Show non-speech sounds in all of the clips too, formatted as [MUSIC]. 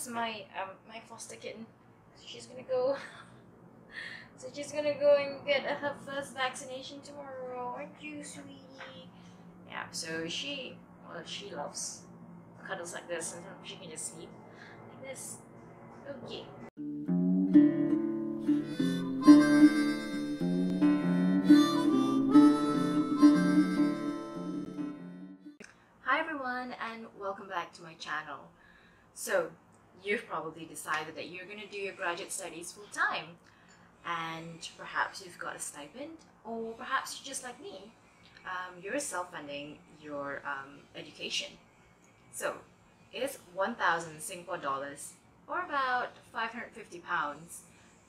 is my um my foster kitten. She's gonna go. [LAUGHS] so she's gonna go and get her first vaccination tomorrow. Aren't you, sweetie? Yeah. So she, well, she loves cuddles like this, and she can just sleep like this. Okay. Hi everyone and welcome back to my channel. So you've probably decided that you're going to do your graduate studies full time and perhaps you've got a stipend or perhaps you're just like me. Um, you're self-funding your um, education. So is 1,000 Singapore dollars or about 550 pounds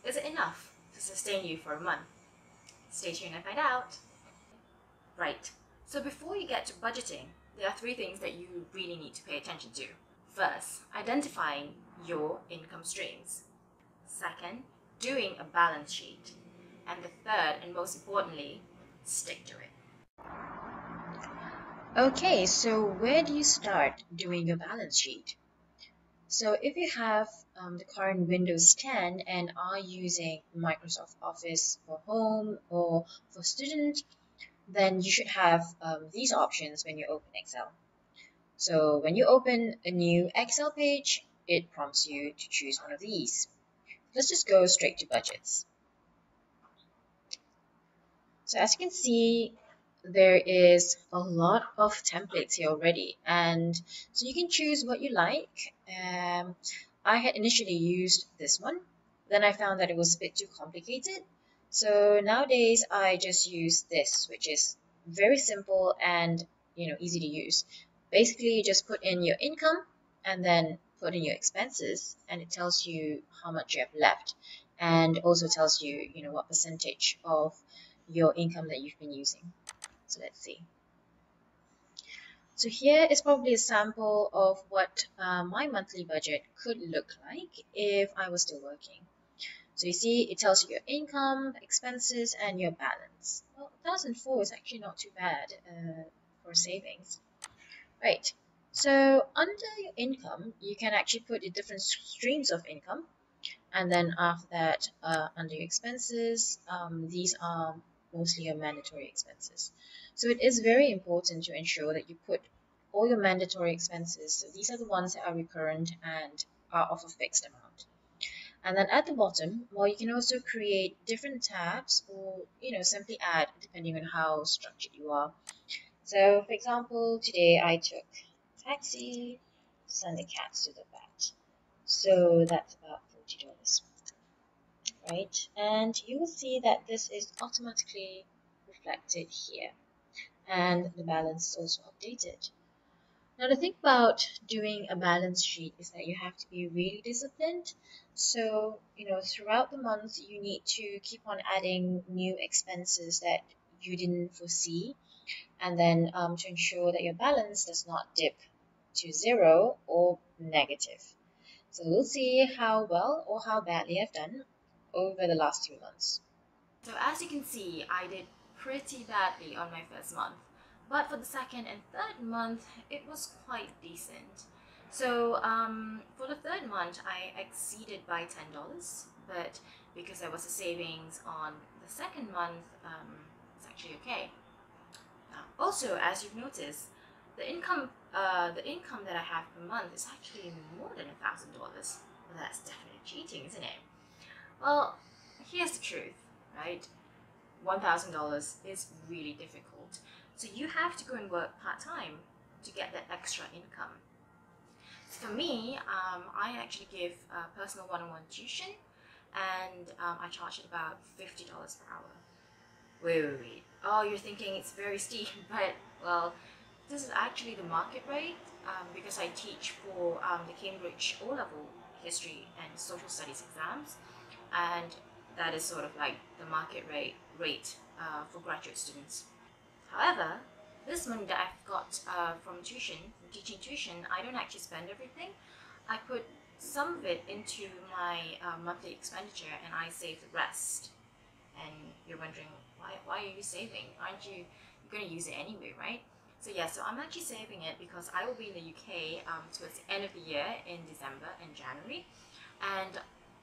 is it enough to sustain you for a month? Stay tuned and find out. Right, so before you get to budgeting, there are three things that you really need to pay attention to. First, identifying your income streams. Second, doing a balance sheet. And the third, and most importantly, stick to it. Okay, so where do you start doing your balance sheet? So if you have um, the current Windows 10 and are using Microsoft Office for home or for student, then you should have um, these options when you open Excel. So when you open a new Excel page, it prompts you to choose one of these. Let's just go straight to budgets. So as you can see, there is a lot of templates here already and so you can choose what you like. Um, I had initially used this one, then I found that it was a bit too complicated so nowadays I just use this, which is very simple and you know easy to use. Basically, you just put in your income and then put in your expenses, and it tells you how much you have left, and also tells you you know what percentage of your income that you've been using. So let's see. So here is probably a sample of what uh, my monthly budget could look like if I was still working. So you see, it tells you your income, expenses, and your balance. Well, 1004 is actually not too bad uh, for savings. Right, so under your income, you can actually put the different streams of income. And then after that, uh, under your expenses, um, these are mostly your mandatory expenses. So it is very important to ensure that you put all your mandatory expenses, so these are the ones that are recurrent and are of a fixed amount. And then at the bottom, well, you can also create different tabs or, you know, simply add depending on how structured you are. So, for example, today I took taxi, send the cats to the vet. So that's about $40, right? And you will see that this is automatically reflected here. And the balance is also updated. Now, the thing about doing a balance sheet is that you have to be really disciplined. So, you know, throughout the month, you need to keep on adding new expenses that you didn't foresee, and then um, to ensure that your balance does not dip to zero or negative. So, we'll see how well or how badly I've done over the last few months. So, as you can see, I did pretty badly on my first month. But for the second and third month, it was quite decent. So um, for the third month, I exceeded by $10, but because there was a savings on the second month, um, it's actually okay. Uh, also, as you've noticed, the income uh, the income that I have per month is actually more than a thousand dollars. Well, that's definitely cheating, isn't it? Well, here's the truth, right? One thousand dollars is really difficult. So you have to go and work part-time to get that extra income. So for me, um, I actually give uh, personal one-on-one tuition and um, I charge it about $50 per hour. Wait, wait, wait. Oh, you're thinking it's very steep, [LAUGHS] but well, this is actually the market rate um, because I teach for um, the Cambridge O-level history and social studies exams and that is sort of like the market rate rate uh, for graduate students. However, this money that I've got uh, from tuition, from teaching tuition, I don't actually spend everything. I put some of it into my uh, monthly expenditure and I save the rest. And you're wondering, why, why are you saving? Aren't you going to use it anyway, right? So yeah, so I'm actually saving it because I will be in the UK um, towards the end of the year in December and January, and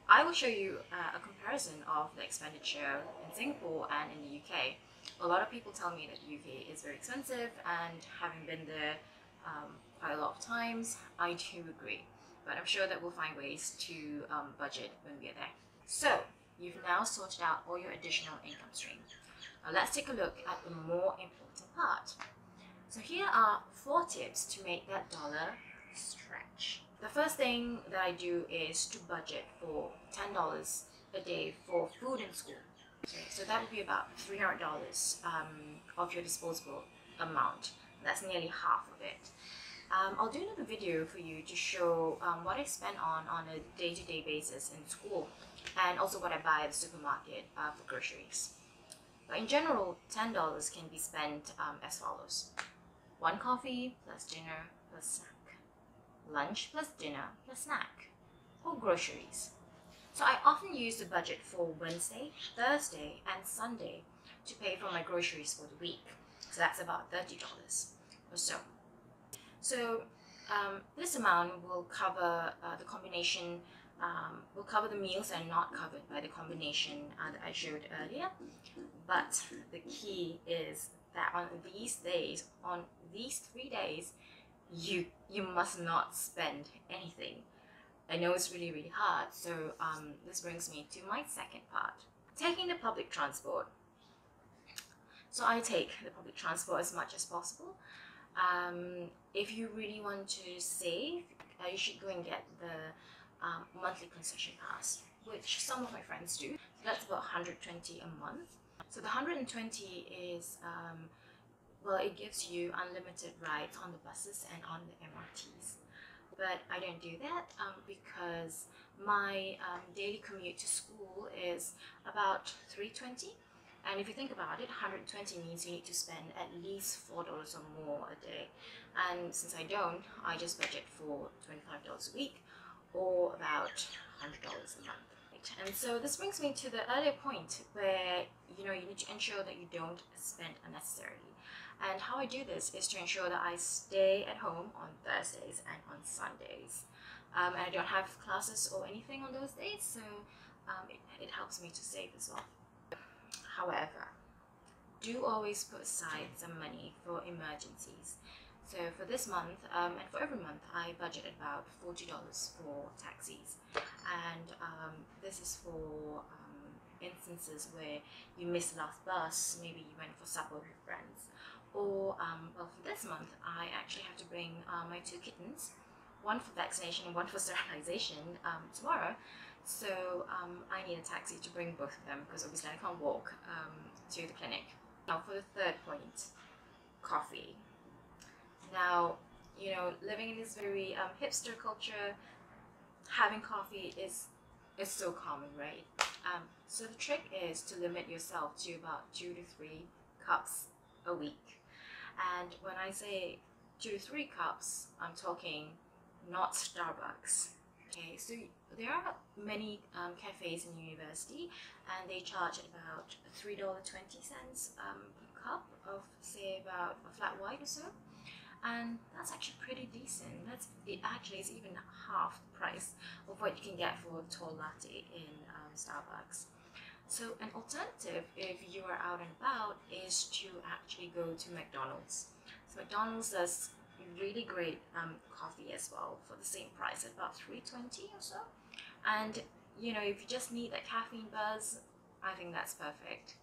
I will show you uh, a comparison of the expenditure in Singapore and in the UK. A lot of people tell me that the UK is very expensive, and having been there um, quite a lot of times, I do agree. But I'm sure that we'll find ways to um, budget when we are there. So you've now sorted out all your additional income stream. Now let's take a look at the more important part. So here are four tips to make that dollar stretch. The first thing that I do is to budget for $10 a day for food in school. Okay, so that would be about $300 um, of your disposable amount. That's nearly half of it. Um, I'll do another video for you to show um, what I spend on on a day-to-day -day basis in school and also what I buy at the supermarket uh, for groceries. But in general, $10 can be spent um, as follows. One coffee plus dinner plus snack. Lunch plus dinner plus snack. Or groceries. So I often use the budget for Wednesday, Thursday, and Sunday to pay for my groceries for the week. So that's about $30 or so. So um, this amount will cover uh, the combination, um, will cover the meals that are not covered by the combination uh, that I showed earlier. But the key is that on these days, on these three days, you you must not spend anything. I know it's really really hard, so um, this brings me to my second part: taking the public transport. So I take the public transport as much as possible. Um, if you really want to save, uh, you should go and get the um, monthly concession pass, which some of my friends do. So that's about 120 a month. So the 120 is um, well, it gives you unlimited rides on the buses and on the MRTs. But I don't do that um, because my um, daily commute to school is about 320 and if you think about it 120 means you need to spend at least four dollars or more a day. And since I don't I just budget for $25 a week or about $100 a month and so this brings me to the earlier point where you know you need to ensure that you don't spend unnecessarily and how I do this is to ensure that I stay at home on Thursdays and on Sundays. Um, and I don't have classes or anything on those days, so um, it, it helps me to save as well. However, do always put aside some money for emergencies. So for this month, um, and for every month, I budget about $40 for taxis. And um, this is for um, instances where you missed the last bus, maybe you went for supper with friends, or um, well for this month I actually have to bring uh, my two kittens one for vaccination and one for sterilization um, tomorrow. So um, I need a taxi to bring both of them because obviously I can't walk um, to the clinic. Now for the third point coffee. Now you know living in this very um, hipster culture having coffee is is so common right? Um, so the trick is to limit yourself to about two to three cups a week. And when I say two to three cups, I'm talking not Starbucks. Okay, so there are many um, cafes in university and they charge about $3.20 um, per cup of say about a flat white or so and that's actually pretty decent that's it actually is even half the price of what you can get for a tall latte in um, Starbucks so an alternative, if you are out and about, is to actually go to McDonald's. So McDonald's does really great um, coffee as well for the same price at about 320 or so. And you know, if you just need that caffeine buzz, I think that's perfect.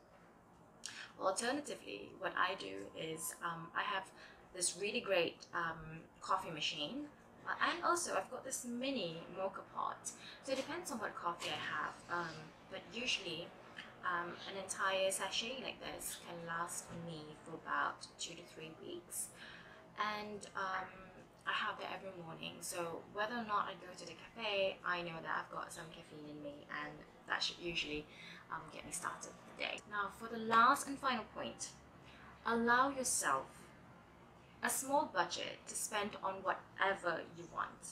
alternatively, what I do is um, I have this really great um, coffee machine uh, and also I've got this mini mocha pot. So it depends on what coffee I have. Um, but usually um, an entire sachet like this can last me for about two to three weeks and um, I have that every morning so whether or not I go to the cafe I know that I've got some caffeine in me and that should usually um, get me started for the day. Now for the last and final point allow yourself a small budget to spend on whatever you want.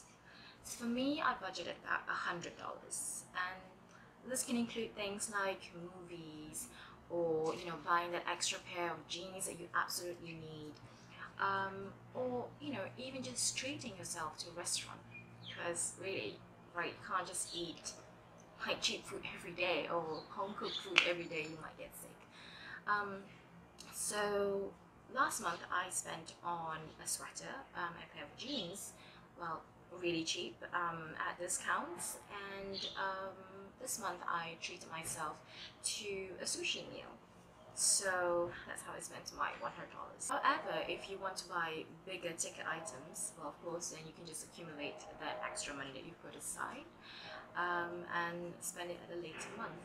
So for me I budgeted about a hundred dollars and this can include things like movies or you know buying that extra pair of jeans that you absolutely need. um, or you know even just treating yourself to a restaurant because really right you can't just eat like cheap food every day or home cooked food every day you might get sick um, so last month I spent on a sweater um, a pair of jeans well really cheap um, at discounts and um, this month I treated myself to a sushi meal so that's how I spent my $100. However, if you want to buy bigger ticket items, well, of course, then you can just accumulate that extra money that you put aside um, and spend it at a later month.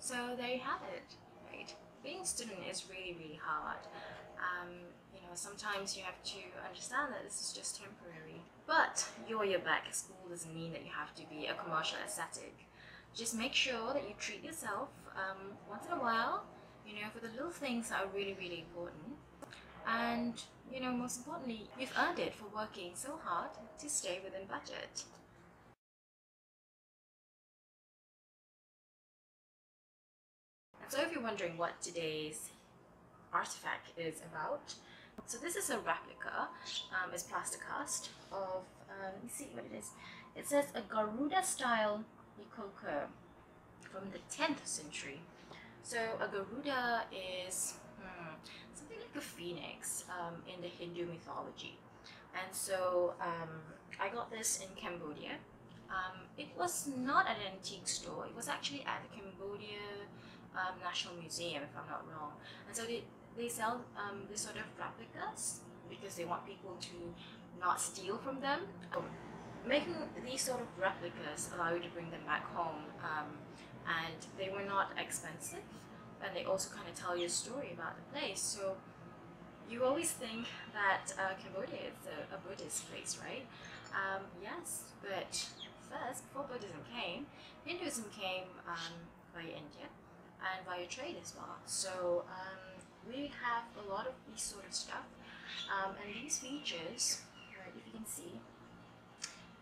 So there you have it? Being a student is really, really hard. Um, you know, sometimes you have to understand that this is just temporary. But you're your back at school doesn't mean that you have to be a commercial aesthetic. Just make sure that you treat yourself um, once in a while you know, for the little things that are really, really important. And, you know, most importantly, you've earned it for working so hard to stay within budget. So if you're wondering what today's artifact is about, so this is a replica, um, it's plaster cast of, uh, let me see what it is. It says a Garuda style Ikoku from the 10th century. So a Garuda is hmm, something like a phoenix um, in the Hindu mythology. And so um, I got this in Cambodia. Um, it was not at an antique store. It was actually at the Cambodia um, National Museum, if I'm not wrong. And so they, they sell um, this sort of replicas because they want people to not steal from them. Making these sort of replicas allow you to bring them back home um, and they were not expensive and they also kind of tell you a story about the place so you always think that uh, Cambodia is a, a, Buddhist place, right? Um, yes, but first, before Buddhism came, Hinduism came um, India and via trade as well. So um, we have a lot of these sort of stuff, um, and these features, right, if you can see,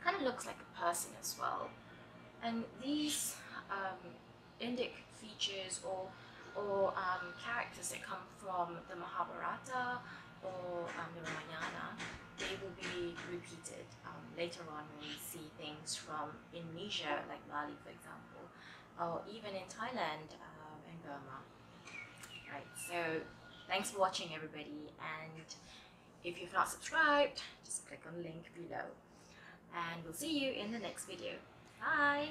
kind of looks like a person as well. And these um, Indic features or or um, characters that come from the Mahabharata or um, the Ramayana, they will be repeated um, later on when we see things from Indonesia, like Bali, for example, or even in Thailand um, and Burma. Right, so thanks for watching, everybody, and if you've not subscribed, just click on the link below. And we'll see you in the next video. Bye!